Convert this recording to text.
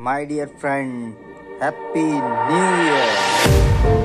My dear friend, Happy New Year!